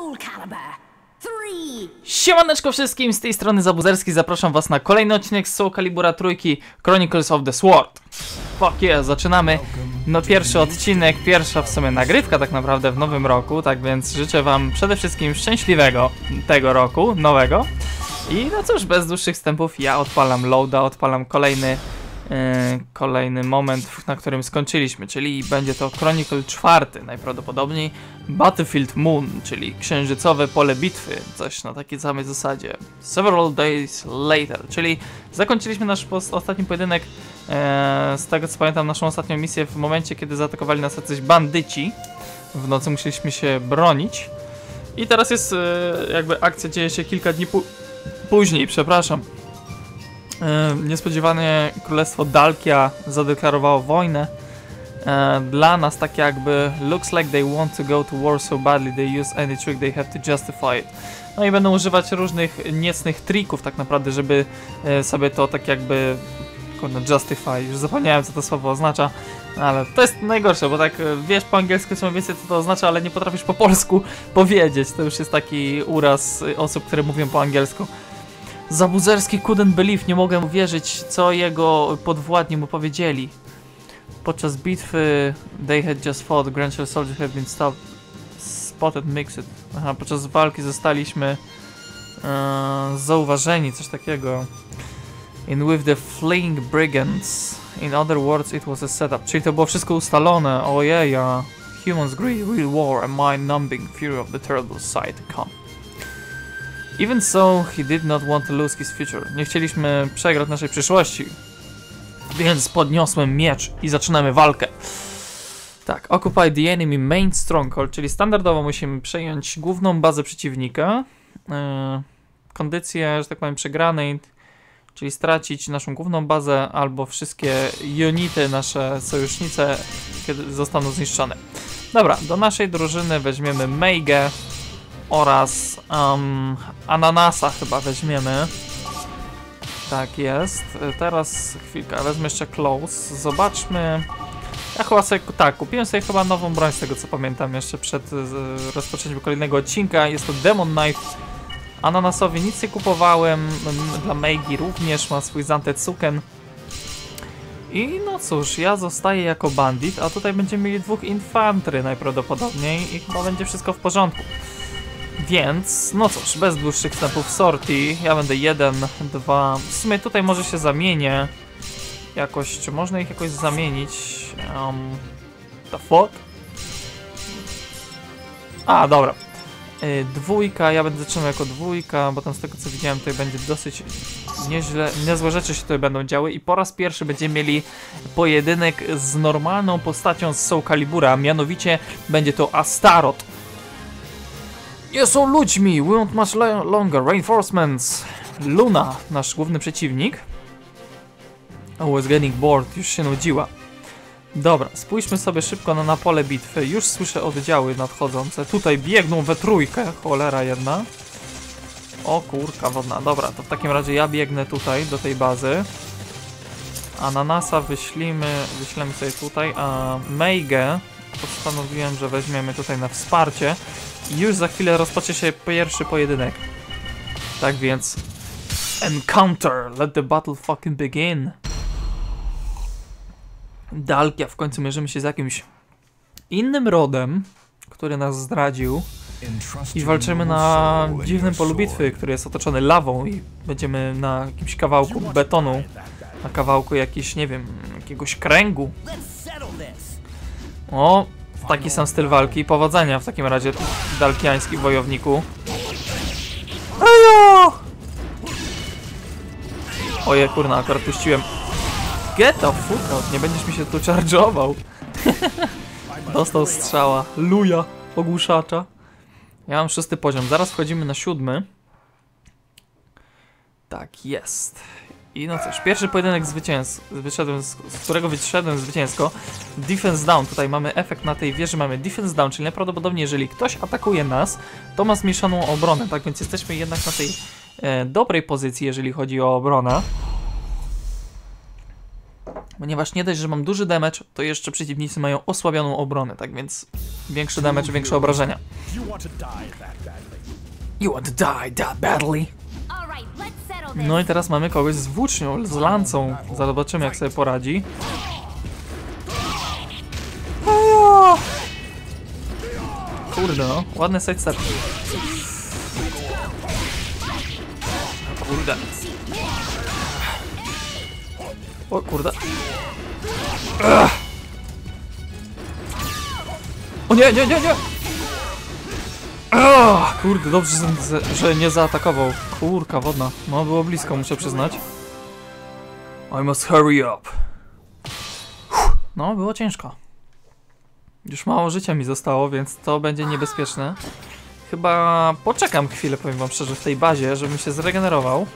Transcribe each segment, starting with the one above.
Soul Calibur. Siemaneczko wszystkim, z tej strony Zabuzerski, zapraszam was na kolejny odcinek z Soul Calibura trójki Chronicles of the Sword. Fuck yeah, zaczynamy no pierwszy odcinek, pierwsza w sumie nagrywka tak naprawdę w nowym roku, tak więc życzę wam przede wszystkim szczęśliwego tego roku, nowego. I no cóż, bez dłuższych wstępów ja odpalam loada, odpalam kolejny kolejny moment, na którym skończyliśmy, czyli będzie to Chronicle 4, najprawdopodobniej Battlefield Moon, czyli księżycowe pole bitwy, coś na takiej samej zasadzie. Several days later, czyli zakończyliśmy nasz ostatni pojedynek, e, z tego co pamiętam, naszą ostatnią misję w momencie, kiedy zaatakowali nas jacyś bandyci. W nocy musieliśmy się bronić. I teraz jest, e, jakby akcja dzieje się kilka dni później, przepraszam. Niespodziewanie Królestwo Dalkia zadeklarowało wojnę dla nas tak jakby looks like they want to go to war so badly they use any trick they have to justify it. No i będą używać różnych niecnych trików tak naprawdę, żeby e, sobie to tak jakby kurde, justify, już zapomniałem co to słowo oznacza, ale to jest najgorsze, bo tak e, wiesz po angielsku co więcej co to oznacza, ale nie potrafisz po polsku powiedzieć. To już jest taki uraz e, osób, które mówią po angielsku. Zabuzerski couldn't believe, nie mogę uwierzyć, co jego podwładni mu powiedzieli. Podczas bitwy they had just fought, Grandshell soldiers had been stopped, spotted, mixed. Aha, podczas walki zostaliśmy e, zauważeni, coś takiego. In with the fleeing brigands. In other words, it was a setup. Czyli to było wszystko ustalone. Ojej, a humans greed, real war, and mind-numbing fury of the terrible sight come. Even so, he did not want to lose his future. Nie chcieliśmy przegrać naszej przyszłości. Więc podniosłem miecz i zaczynamy walkę. Tak, occupy the enemy main stronghold, czyli standardowo musimy przejąć główną bazę przeciwnika. Yy, kondycję, że tak powiem, przegranej, czyli stracić naszą główną bazę albo wszystkie unity, nasze sojusznice, kiedy zostaną zniszczone. Dobra, do naszej drużyny weźmiemy Meigę oraz um, Ananasa chyba weźmiemy. Tak jest. Y, Teraz chwilkę, wezmę jeszcze close. Zobaczmy. Ja chyba sobie, tak, kupiłem sobie chyba nową broń z tego co pamiętam jeszcze przed y, rozpoczęciem kolejnego odcinka. Jest to Demon Knife. Ananasowi nic nie kupowałem. Dla Meigi również ma swój Zantetsuken. I no cóż, ja zostaję jako bandit, a tutaj będziemy mieli dwóch infantry najprawdopodobniej i chyba będzie wszystko w porządku. Więc, no cóż, bez dłuższych wstępów sorti, ja będę jeden, dwa, w sumie tutaj może się zamienię jakoś, czy można ich jakoś zamienić? Um, the fuck? A, dobra. Y, dwójka, ja będę zaczynał jako dwójka, bo tam z tego co widziałem tutaj będzie dosyć nieźle, niezłe rzeczy się tutaj będą działy i po raz pierwszy będziemy mieli pojedynek z normalną postacią z Soul Calibura, mianowicie będzie to Astaroth. Nie są ludźmi, we won't much lo- longer, reinforcements. Luna, nasz główny przeciwnik. I was getting bored, już się nudziła. Dobra, spójrzmy sobie szybko na, na pole bitwy. Już słyszę oddziały nadchodzące. Tutaj biegną we trójkę, cholera jedna. O kurka wodna. Dobra, to w takim razie ja biegnę tutaj, do tej bazy. Ananasa wyślimy, wyślemy sobie tutaj, a Meigę postanowiłem, że weźmiemy tutaj na wsparcie. I już za chwilę rozpocznie się pierwszy pojedynek. Tak więc... Encounter! Let the battle fucking begin! Dalkia, w końcu mierzymy się z jakimś innym rodem, który nas zdradził. I walczymy na dziwnym polu bitwy, który jest otoczony lawą i będziemy na jakimś kawałku betonu, na kawałku jakiś, nie wiem, jakiegoś kręgu. O, taki sam styl walki. Powodzenia w takim razie, dalkiański wojowniku. Ejo! Oje, kurna, akurat puściłem. Get the fuck out, nie będziesz mi się tu charge'ował. Dostał strzała. Luja, ogłuszacza. Ja mam szósty poziom, zaraz wchodzimy na siódmy. Tak jest. I no cóż, pierwszy pojedynek wyszedłem z... z którego wyszedłem zwycięsko. Defense down, tutaj mamy efekt na tej wieży, mamy defense down, czyli najprawdopodobniej jeżeli ktoś atakuje nas, to ma zmniejszoną obronę, tak więc jesteśmy jednak na tej e, dobrej pozycji, jeżeli chodzi o obronę. Ponieważ nie dość, że mam duży damage, to jeszcze przeciwnicy mają osłabioną obronę, tak więc większy damage, większe obrażenia. You want to die that badly. No i teraz mamy kogoś z włócznią, z lancą. Zobaczymy jak sobie poradzi. Kurde no, ładny sidestep. Kurde. O kurde. Ugh. O nie, nie, nie, nie! Ugh, kurde, dobrze, że- nie zaatakował. Kurka wodna. No, było blisko, muszę przyznać. I must hurry up. No, było ciężko. Już mało życia mi zostało, więc to będzie niebezpieczne. Chyba poczekam chwilę, powiem wam szczerze, w tej bazie, żebym się zregenerował.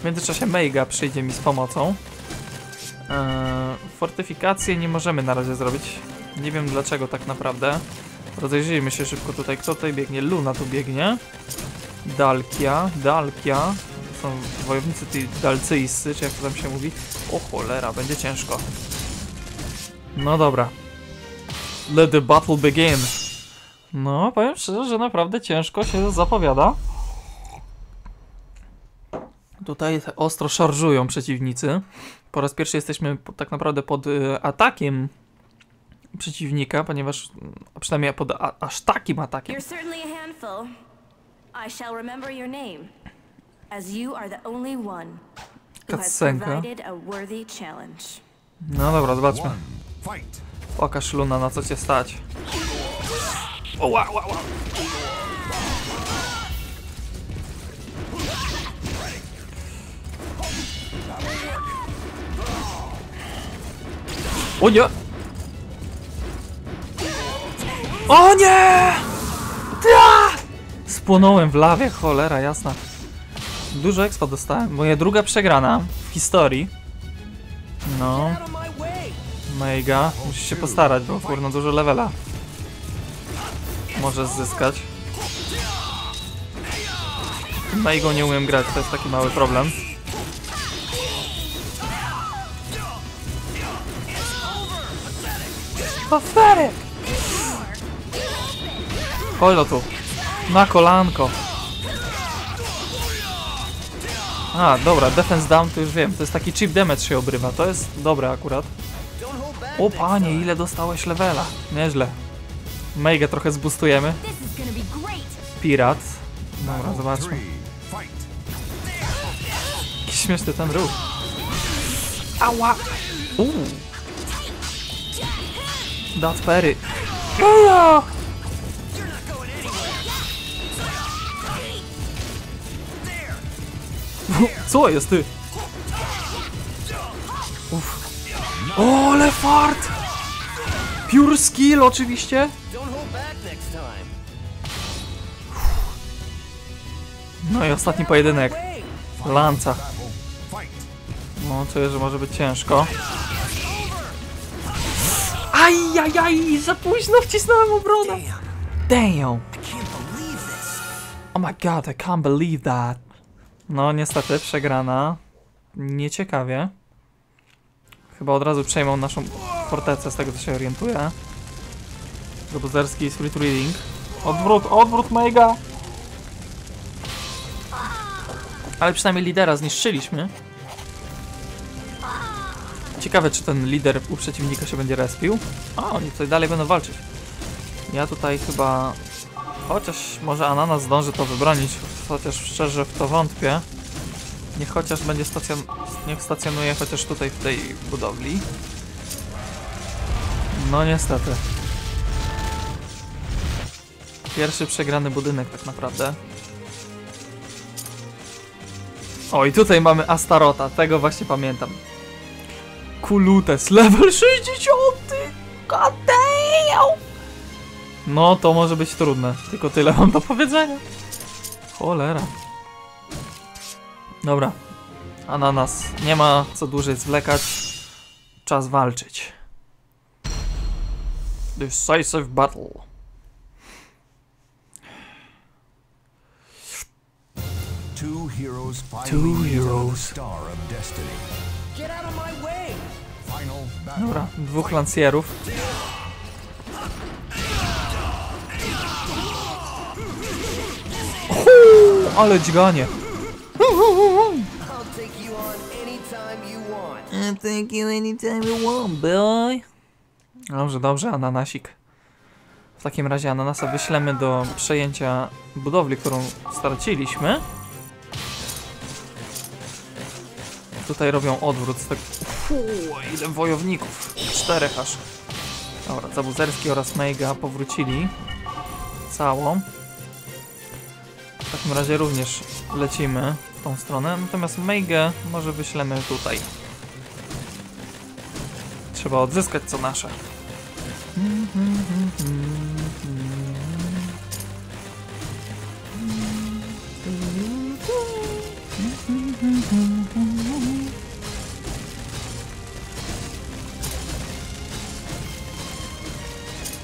W międzyczasie Meiga przyjdzie mi z pomocą. Eee, fortyfikację nie możemy na razie zrobić. Nie wiem dlaczego tak naprawdę. Rozejrzyjmy się szybko tutaj. Kto tutaj biegnie? Luna tu biegnie. Dalkia, Dalkia. Są wojownicy ty dalcyjscy, czy jak to tam się mówi. O cholera, będzie ciężko. No dobra. Let the battle begin. No, powiem szczerze, że naprawdę ciężko się zapowiada. Tutaj ostro szarżują przeciwnicy. Po raz pierwszy jesteśmy tak naprawdę pod y, atakiem przeciwnika, ponieważ, mm, a przynajmniej pod a, aż takim atakiem. You're certainly a handful. I shall remember your name, as you are the only one who has Cutscenka. provided a worthy challenge. No dobra, zobaczmy. Pokaż Luna, na co cię stać. O, ła, ła, ła. O nie! O nie! Spłonąłem w lawie, cholera jasna. Dużo expa dostałem. Moja druga przegrana w historii. No. Mega, musisz się postarać, bo kurno dużo levela możesz zyskać. Mego nie umiem grać, to jest taki mały problem. Paferek! Chodź tu. Na kolanko. A, dobra, defense down to już wiem. To jest taki cheap damage się obrywa. To jest dobre akurat. O panie, ile dostałeś levela. Nieźle. Mega trochę zbustujemy. Pirat. Dobra, zobaczmy. Jaki śmieszny ten ruch. Ała! Uuu. Dat Perry. Co jest ty? Uff. O, fart! Pure skill oczywiście. No i ostatni pojedynek. Lanca. No, czuję, że może być ciężko. Ajajaj, za późno wcisnąłem obronę. Damn. Oh my god, I can't believe that. No, niestety, przegrana. Nieciekawie. Chyba od razu przejmą naszą fortecę, z tego co się orientuję. Dobuzerski Spirit Reading. Odwrót, odwrót mega! Ale przynajmniej lidera zniszczyliśmy. Ciekawe, czy ten lider u przeciwnika się będzie respił. A, oni tutaj dalej będą walczyć. Ja tutaj chyba... Chociaż może Ananas zdąży to wybronić, chociaż szczerze w to wątpię. Niech chociaż będzie stacjon... Niech stacjonuje chociaż tutaj w tej budowli. No niestety. Pierwszy przegrany budynek tak naprawdę. O i tutaj mamy Astarota, tego właśnie pamiętam. Kulutes, level 60! God damn! No to może być trudne, tylko tyle mam do powiedzenia. Cholera. Dobra. Ananas, nie ma co dłużej zwlekać. Czas walczyć. Decisive battle. Two heroes star of destiny. Get out of my way! Final battle. Dobra, dwóch lancjerów. Uhu, ale dźganie. I'll take you anytime you want. Boy. Dobrze, dobrze, ananasik. W takim razie ananasa wyślemy do przejęcia budowli, którą straciliśmy. Tutaj robią odwrót z tego. Ile wojowników. Czterech aż. Dobra, Zabuzerski oraz Meiga powrócili. Całą. W takim razie również lecimy w tą stronę. Natomiast Meigę może wyślemy tutaj. Trzeba odzyskać co nasze.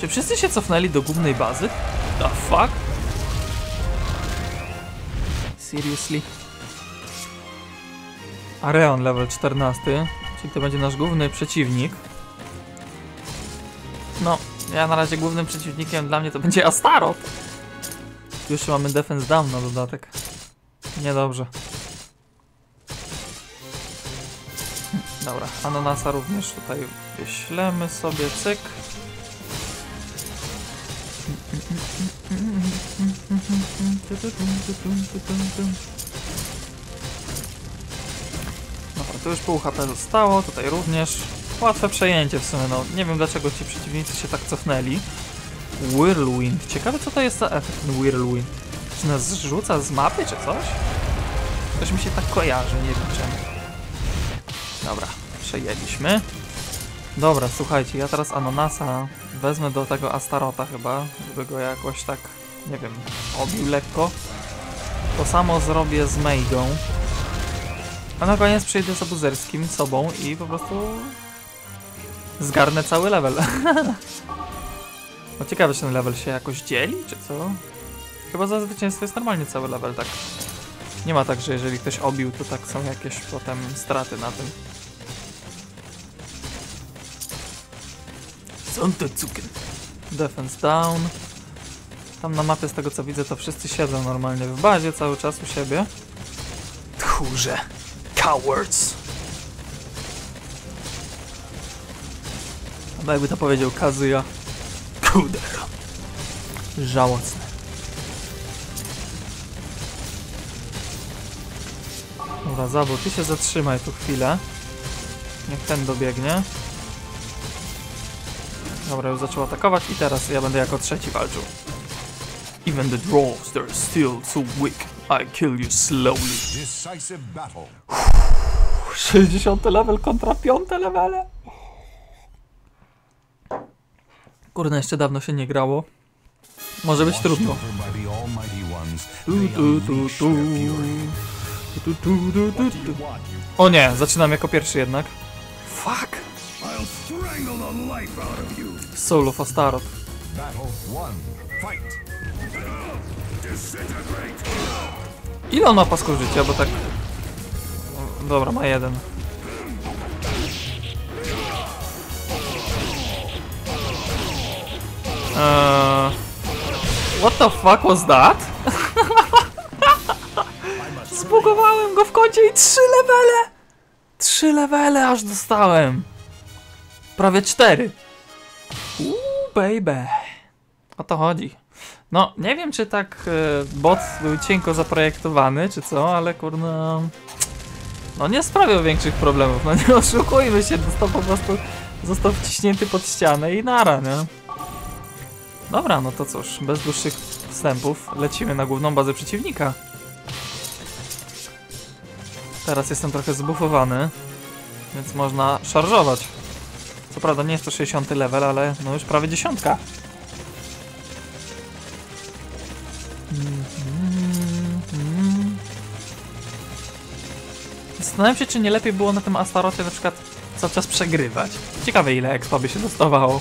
Czy wszyscy się cofnęli do głównej bazy? The fuck? Seriously? Areon level 14, czyli to będzie nasz główny przeciwnik. No, ja na razie głównym przeciwnikiem dla mnie to będzie Astaroth. Już mamy defense down na dodatek. Niedobrze. Dobra, Ananasa również tutaj wyślemy sobie, cyk. Dobra, tu już pół HP zostało, tutaj również. Łatwe przejęcie w sumie, no nie wiem dlaczego ci przeciwnicy się tak cofnęli. Whirlwind, ciekawe co to jest za efekt Whirlwind. Czy nas zrzuca z mapy czy coś? Coś mi się tak kojarzy, nie wiem czemu. Dobra, przejęliśmy. Dobra, słuchajcie, ja teraz Ananasa wezmę do tego Astarota chyba, żeby go jakoś tak, nie wiem, obił lekko. To samo zrobię z Meigą. A na koniec przyjdę z Abuzerskim sobą i po prostu zgarnę cały level. no ciekawe, czy ten level się jakoś dzieli, czy co? Chyba za zwycięstwo jest normalnie cały level, tak. Nie ma tak, że jeżeli ktoś obił, to tak są jakieś potem straty na tym. Sontetsuken. Defense down. Tam na mapie z tego co widzę to wszyscy siedzą normalnie w bazie cały czas u siebie. Tchórze. Cowards. No jakby to powiedział Kazuya. Kudera. Żałosne. Dobra, Zabu, ty się zatrzymaj tu chwilę. Niech ten dobiegnie. Dobra, już zaczął atakować i teraz ja będę jako trzeci walczył. Even the dwarves, they're still so weak. I kill you slowly. Decisive battle. 60 level kontra 5 levele. Kurde, jeszcze dawno się nie grało. Może być trudno. O nie, zaczynam jako pierwszy jednak. Fuck. Soul of Astaroth. Ile on ma pasków życia, bo tak... Dobra, ma jeden. Eee... What the fuck was that? Zbugowałem go w kącie i trzy levele! Trzy levele aż dostałem. Prawie cztery. Uuu, baby. O to chodzi. No, nie wiem czy tak e, bot był cienko zaprojektowany, czy co, ale kurno... No nie sprawiał większych problemów, no nie oszukujmy się, został po prostu... Został wciśnięty pod ścianę i nara, nie? Dobra, no to cóż, bez dłuższych wstępów lecimy na główną bazę przeciwnika. Teraz jestem trochę zbufowany, więc można szarżować. Co prawda nie jest to 60 level, ale no już prawie dziesiątka. Zastanawiam się, czy nie lepiej było na tym Astarocie na przykład cały czas przegrywać. Ciekawe ile expa by się dostawało.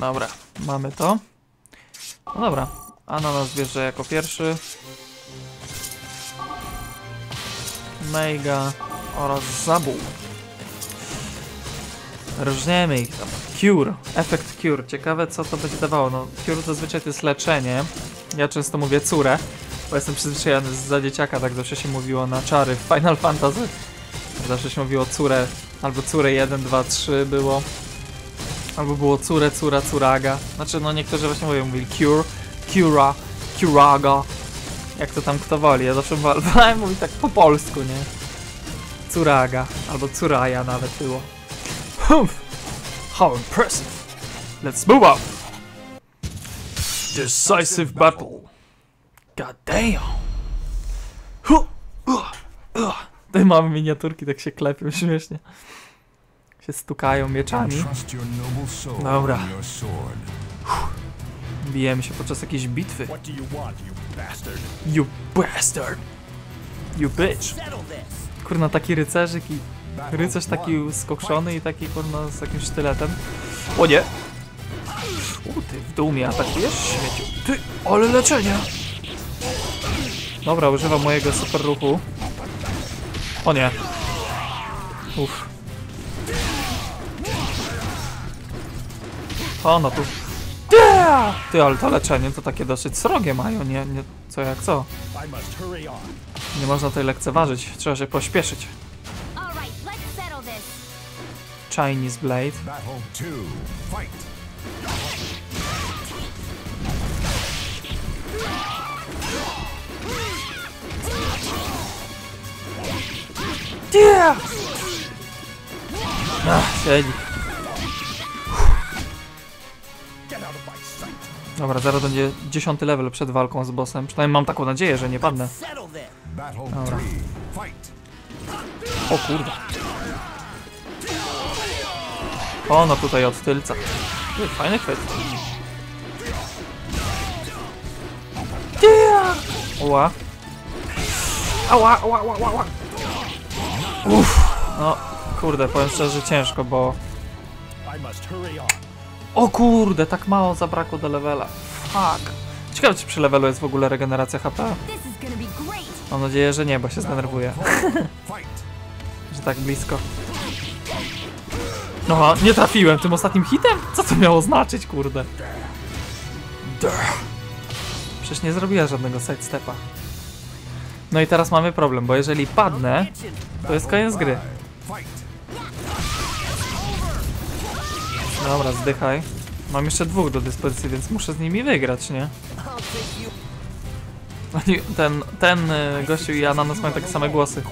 Dobra, mamy to. No dobra, Ananas bierze jako pierwszy. Meiga oraz Zabu. Różniemy ich tam. Cure, efekt Cure. Ciekawe co to będzie dawało. No, Cure zazwyczaj to jest leczenie. Ja często mówię curę, bo jestem przyzwyczajony za dzieciaka, tak zawsze się mówiło na czary w Final Fantasy. Zawsze się mówiło curę, albo curę 1, 2, 3 było. Albo było curę, cura, curaga. Znaczy, no niektórzy właśnie mówią, mówili cure, cura, curaga. Jak to tam kto woli. Ja zawsze wolałem mówić tak po polsku, nie? Curaga, albo curaja nawet było. Humph! How impressive! Let's move up! Decisive battle! God damn! Huh! Uh! Uh! Te małe miniaturki tak się klepią śmiesznie. Się stukają mieczami. Dobra. Bijemy się podczas jakiejś bitwy. You bastard! You bitch! Kurna, taki rycerzyk i rycerz taki skokszony i taki kurna z jakimś sztyletem. O nie! U, ty w dół mnie atakujesz, śmieciu. Ty, ale leczenie! Dobra, używam mojego super ruchu. O nie. Uff. O, no tu. Ty, ale to leczenie to takie dosyć srogie mają, nie, nie, co jak co. Nie można tutaj lekceważyć, trzeba się pośpieszyć. Chinese Blade. Yeah! Ach, siedzi. Dobra, zaraz będzie dziesiąty level przed walką z bossem. Przynajmniej mam taką nadzieję, że nie padnę. Dobra. O kurde. O, no tutaj od tylca. Ty, fajny chwyt. Ła. Ała, ała, ała, ała. Uff. No, kurde, powiem szczerze, ciężko, bo... O kurde, tak mało zabrakło do levela. Fuck. Ciekawe, czy przy levelu jest w ogóle regeneracja HP. Mam nadzieję, że nie, bo się zdenerwuję, że tak blisko. No, nie trafiłem tym ostatnim hitem? Co to miało znaczyć, kurde? Przecież nie zrobiła żadnego sidestepa. No i teraz mamy problem, bo jeżeli padnę, to jest koniec gry. Dobra, zdychaj. Mam jeszcze dwóch do dyspozycji, więc muszę z nimi wygrać, nie? Oni, ten, ten y, gościu i Ananas mają takie same głosy.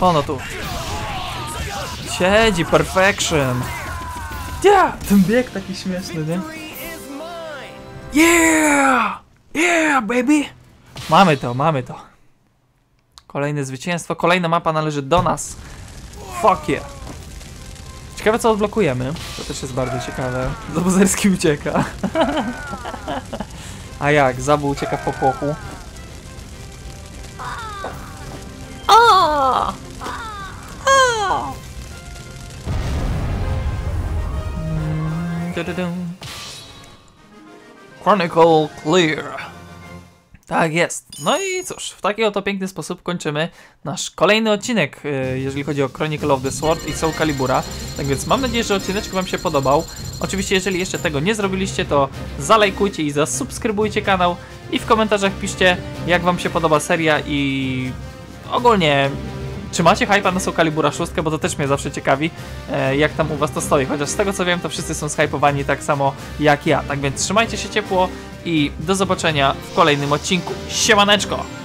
O, no tu. Siedzi, perfection. Yeah, ten bieg taki śmieszny, nie? Yeah! Yeah, baby! Mamy to, mamy to. Kolejne zwycięstwo, kolejna mapa należy do nas. Fuck yeah. Ciekawe co odblokujemy. To też jest bardzo ciekawe. Zabuzerski ucieka. A jak? Zabu ucieka w popłochu. A! A! Chronicle Clear. Tak jest. No i cóż, w taki oto piękny sposób kończymy nasz kolejny odcinek, y, jeżeli chodzi o Chronicle of the Sword i Soul Calibura. Tak więc mam nadzieję, że odcinek Wam się podobał. Oczywiście, jeżeli jeszcze tego nie zrobiliście, to zalajkujcie i zasubskrybujcie kanał i w komentarzach piszcie, jak Wam się podoba seria i ogólnie czy macie hypa na Soul Calibura 6, bo to też mnie zawsze ciekawi, e, jak tam u was to stoi. Chociaż z tego co wiem, to wszyscy są shypowani tak samo jak ja. Tak więc trzymajcie się ciepło i do zobaczenia w kolejnym odcinku. Siemaneczko!